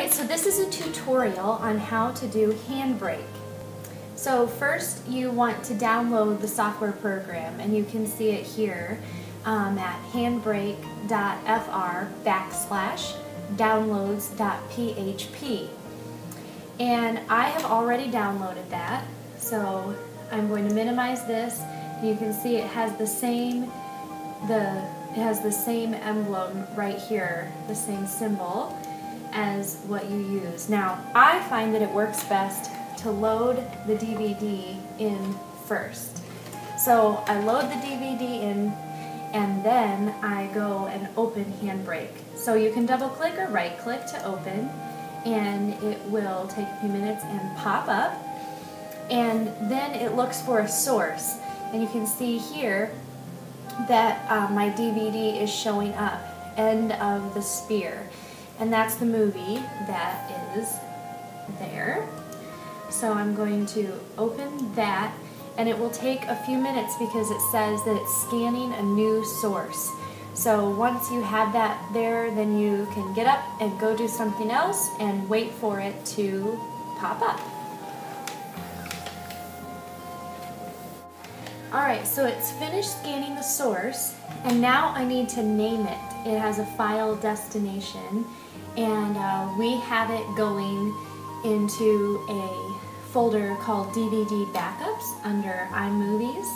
Alright, so this is a tutorial on how to do Handbrake. So first you want to download the software program and you can see it here um, at handbrake.fr backslash downloads.php. And I have already downloaded that, so I'm going to minimize this. You can see it has the same the it has the same emblem right here, the same symbol as what you use. Now, I find that it works best to load the DVD in first. So I load the DVD in and then I go and open Handbrake. So you can double click or right click to open and it will take a few minutes and pop up and then it looks for a source and you can see here that uh, my DVD is showing up, End of the Spear. And that's the movie that is there. So I'm going to open that and it will take a few minutes because it says that it's scanning a new source. So once you have that there, then you can get up and go do something else and wait for it to pop up. Alright, so it's finished scanning the source, and now I need to name it. It has a file destination, and uh, we have it going into a folder called DVD Backups under iMovies.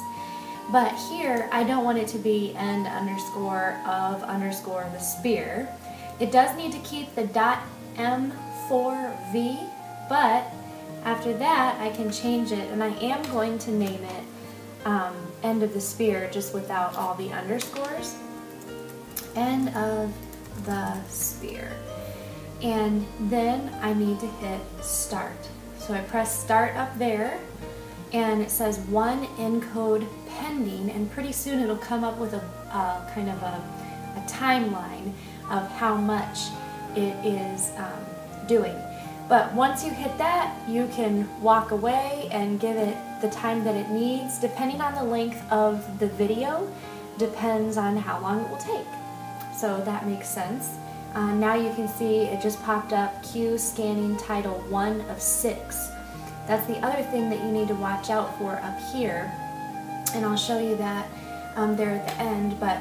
But here, I don't want it to be end underscore of underscore the spear. It does need to keep the .m4v, but after that, I can change it, and I am going to name it um, end of the spear just without all the underscores. End of the spear. And then I need to hit start. So I press start up there and it says one encode pending and pretty soon it'll come up with a kind of a, a, timeline of how much it is um, doing. But once you hit that, you can walk away and give it the time that it needs. Depending on the length of the video, depends on how long it will take. So that makes sense. Uh, now you can see it just popped up Queue scanning title 1 of 6. That's the other thing that you need to watch out for up here. And I'll show you that um, there at the end. But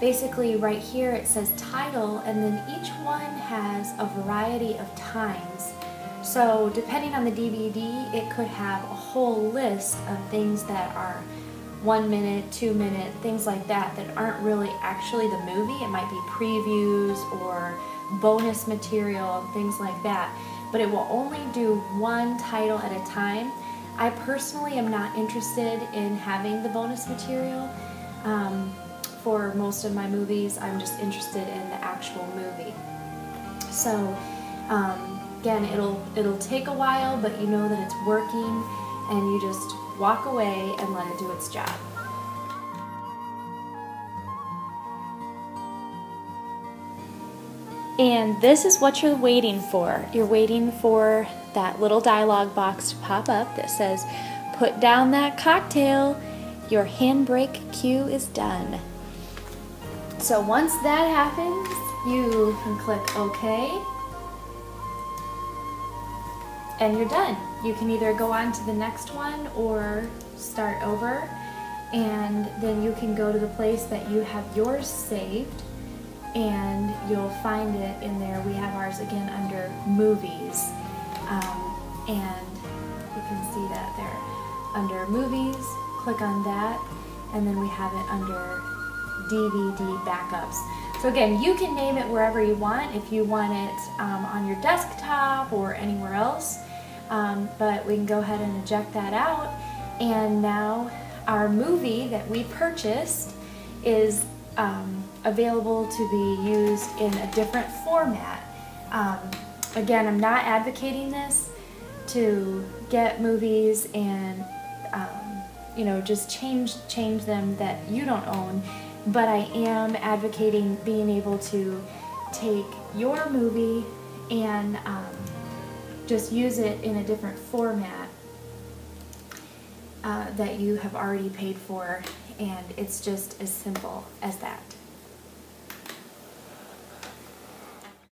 basically right here it says title and then each one has a variety of times so depending on the DVD, it could have a whole list of things that are one minute, two minute, things like that that aren't really actually the movie. It might be previews or bonus material things like that. But it will only do one title at a time. I personally am not interested in having the bonus material. Um, for most of my movies, I'm just interested in the actual movie. So, um, again, it'll, it'll take a while, but you know that it's working and you just walk away and let it do its job. And this is what you're waiting for. You're waiting for that little dialog box to pop up that says, put down that cocktail, your handbrake queue is done. So once that happens, you can click OK and you're done. You can either go on to the next one or start over and then you can go to the place that you have yours saved and you'll find it in there. We have ours again under movies um, and you can see that there. Under movies, click on that and then we have it under DVD backups. So again, you can name it wherever you want, if you want it um, on your desktop or anywhere else. Um, but we can go ahead and eject that out. And now our movie that we purchased is um, available to be used in a different format. Um, again, I'm not advocating this to get movies and um, you know just change change them that you don't own but I am advocating being able to take your movie and um, just use it in a different format uh, that you have already paid for and it's just as simple as that.